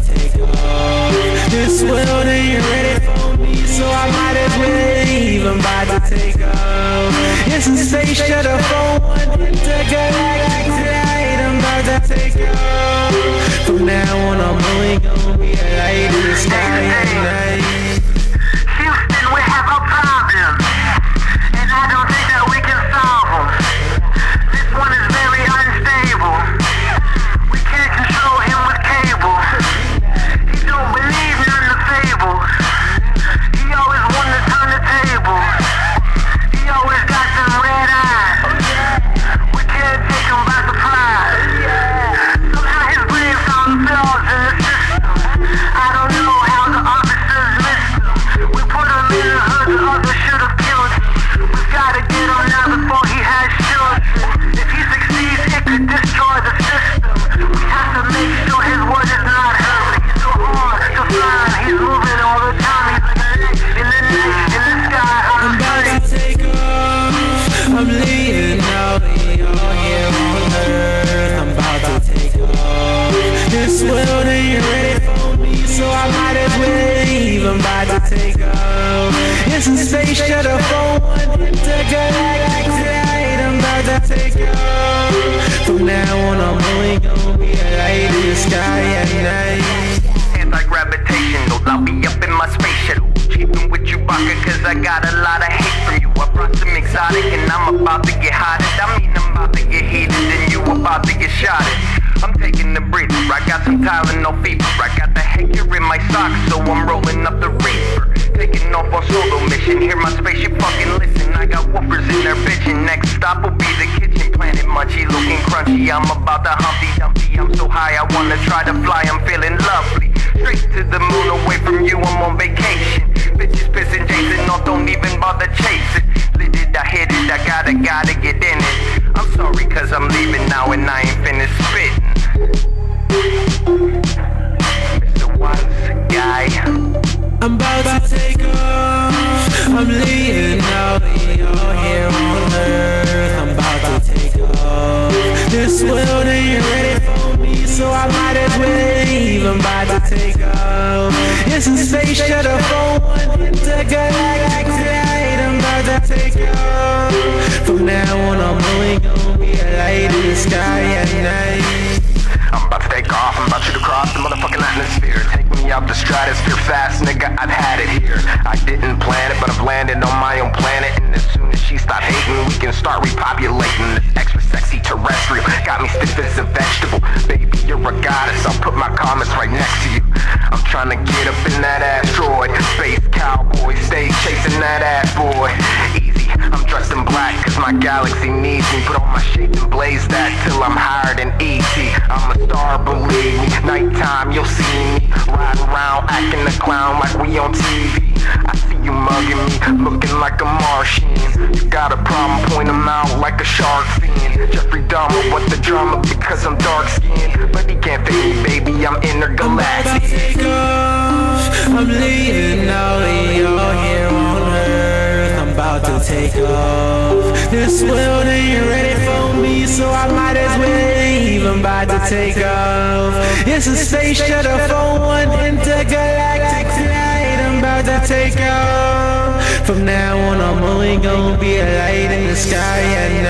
take off. This world ain't ready for me, so I might as well to take off. It's a space shuttle for one. About to take off. It's a space shuttle for one intergalactic flight. I'm about to take off. From now on, I'm only gonna be a light in the sky at night. Anti-gravitational, I'll be up in my space shuttle Cheapin' with Chewbacca cause I got a lot of hate from you I brought some exotic and I'm about to get hotted I mean I'm about to get heated and you about to get shotted I'm taking the breather, I got some Tylenol fever. I got the haker in my socks so I'm rolling up the reefer. Taking off on solo mission, hear my spaceship fucking listen. I got woofers in there bitchin', next stop will be the kitchen. Planet Munchie looking crunchy, I'm about to Humpty Dumpty. I'm so high I wanna try to fly, I'm feeling lovely. Straight to the moon, away from you, I'm on vacation. Bitches pissing Jason off, don't even bother chasing. Lit it, I hit it, I gotta, gotta get in it I'm sorry cause I'm leaving now and I ain't finished spitting Mr. Wise Guy I'm about to take off. I'm leaving out you're here on earth. I'm about to take off. This world ain't ready for me, so I might as well leave. I'm about to take off. It's a space shuttle for one intergalactic flight. I'm about to take off. From now on, light in the sky at night. I'm about to take off, I'm about to cross the motherfucking atmosphere. Take me out the stratosphere fast, nigga, I've had it here. I didn't plan it, but I've landed on my own planet. And as soon as she stop hating, we can start repopulating this extra sexy terrestrial. Got me stiff as a vegetable. Baby, you're a goddess, I'll put my comments right next to you. I'm trying to get up in that asteroid. Space cowboy, stay chasing that ass boy. Easy, I'm dressed in black cause my galaxy needs me. Put on my shades clown like we on TV. I see you mugging me, looking like a Martian. You got a problem, point 'em out like a shark fin. Jeffrey Dahmer, what the drama? Because I'm dark skinned. But he can't fake me, baby, I'm I'm take off. I'm leaving out you're here. I'm about to take off. This world ain't ready for me, so I might as well leave. I'm about to take off. It's a space shuttle for one intergalactic flight. I'm about to take off. From now on, I'm only gonna be a light in the sky at night.